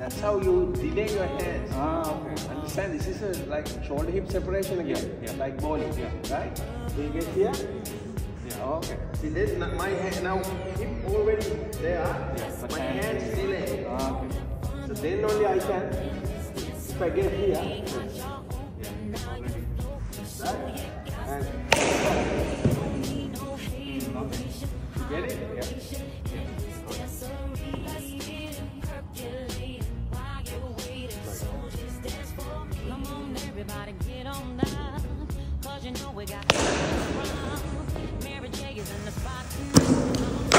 That's how you delay your hands. Ah, okay. Understand? This is a, like shoulder hip separation again. Yeah, yeah. Like bowling. Yeah. Right? Do you get here? Yeah. Okay. See this? My hand now hip already there. Yeah, my hand is delayed. Ah, okay. So then only I can. If I get here. Right? Mm, get it? Yeah. Everybody get on down, cause you know we got Mary J is in the spot tonight.